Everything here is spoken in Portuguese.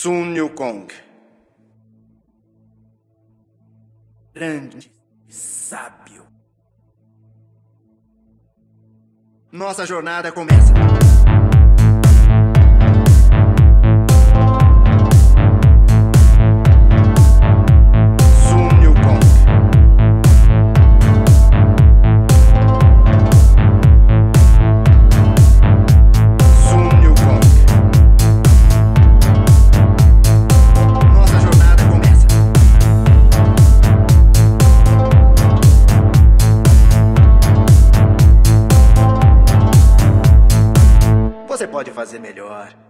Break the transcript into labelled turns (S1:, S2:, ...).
S1: Sun Yukong. Grande sábio. Nossa jornada começa. Fazer melhor.